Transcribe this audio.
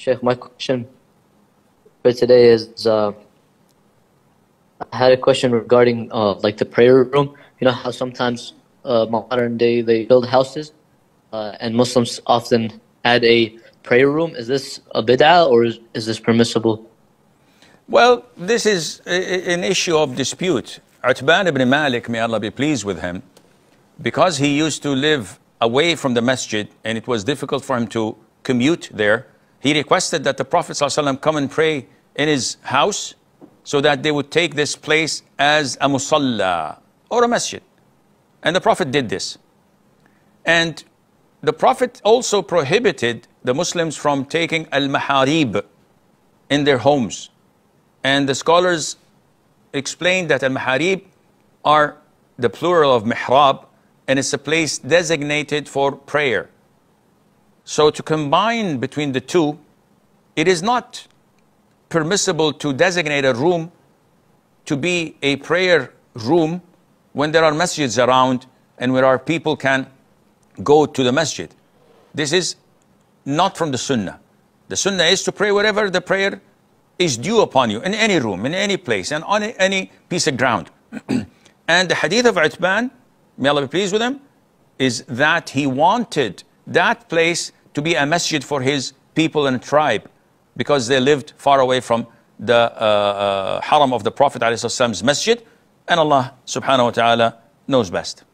Sheikh, my question for today is uh, I had a question regarding uh, like the prayer room. You know how sometimes uh, modern day they build houses uh, and Muslims often add a prayer room. Is this a bid'ah or is, is this permissible? Well, this is a- an issue of dispute. Utban ibn Malik, may Allah be pleased with him, because he used to live away from the masjid and it was difficult for him to commute there, he requested that the Prophet ﷺ come and pray in his house so that they would take this place as a musalla or a masjid. And the Prophet did this. And the Prophet also prohibited the Muslims from taking al-maharib in their homes. And the scholars explained that al-maharib are the plural of mihrab, and it's a place designated for prayer. So to combine between the two, it is not permissible to designate a room to be a prayer room when there are masjids around and where our people can go to the masjid. This is not from the sunnah. The sunnah is to pray wherever the prayer is due upon you, in any room, in any place, and on any piece of ground. and the hadith of Utban, may Allah be pleased with him, is that he wanted that place to be a masjid for his people and tribe because they lived far away from the uh, uh, haram of the Prophet ﷺ's masjid, and Allah subhanahu wa ta'ala knows best.